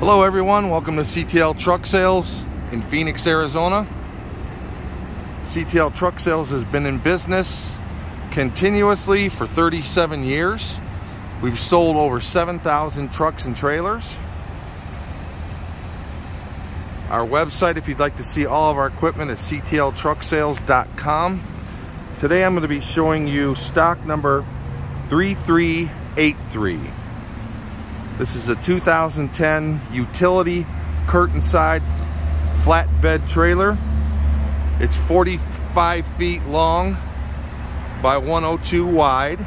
Hello everyone, welcome to CTL Truck Sales in Phoenix, Arizona. CTL Truck Sales has been in business continuously for 37 years. We've sold over 7,000 trucks and trailers. Our website, if you'd like to see all of our equipment, is ctltrucksales.com. Today I'm going to be showing you stock number 3383. This is a 2010 utility curtain side flatbed trailer. It's 45 feet long by 102 wide.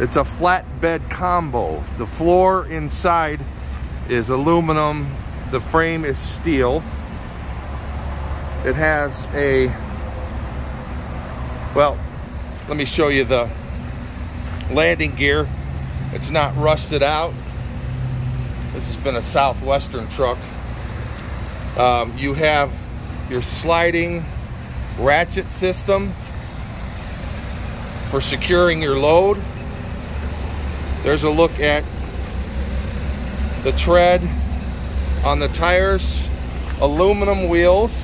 It's a flatbed combo. The floor inside is aluminum. The frame is steel. It has a, well, let me show you the landing gear it's not rusted out. This has been a Southwestern truck. Um, you have your sliding ratchet system for securing your load. There's a look at the tread on the tires, aluminum wheels.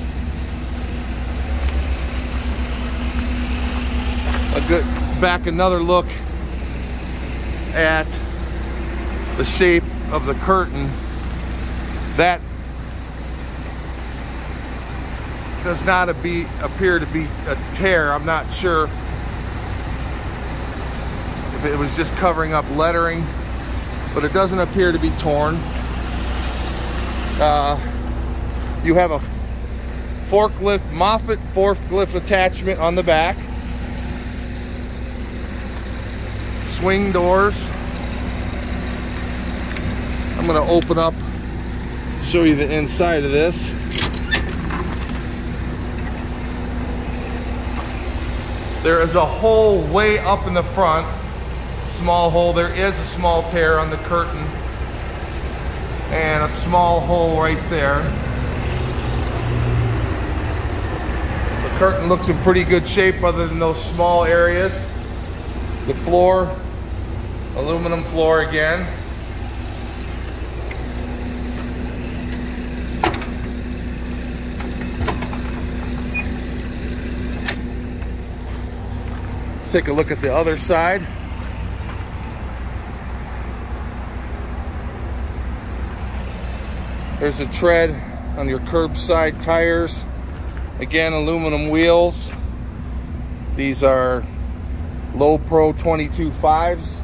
A good back another look at the shape of the curtain, that does not appear to be a tear. I'm not sure if it was just covering up lettering, but it doesn't appear to be torn. Uh, you have a forklift, Moffett forklift attachment on the back. Swing doors. I'm gonna open up, show you the inside of this. There is a hole way up in the front, small hole. There is a small tear on the curtain and a small hole right there. The curtain looks in pretty good shape other than those small areas. The floor aluminum floor again. Let's take a look at the other side. There's a tread on your curbside tires. Again, aluminum wheels. These are Low Pro 22 5s.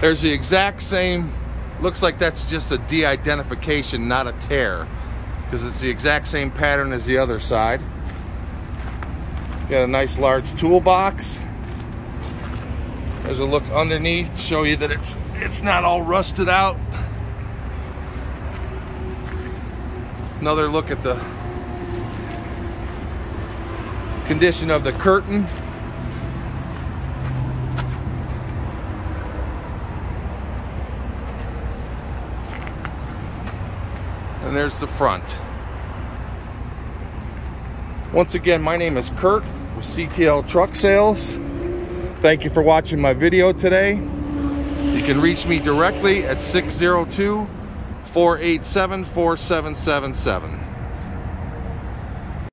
There's the exact same, looks like that's just a de-identification, not a tear, because it's the exact same pattern as the other side. Got a nice large toolbox. There's a look underneath, to show you that it's it's not all rusted out. Another look at the condition of the curtain. And there's the front. Once again, my name is Curt with CTL Truck Sales. Thank you for watching my video today. You can reach me directly at 602 487 4777.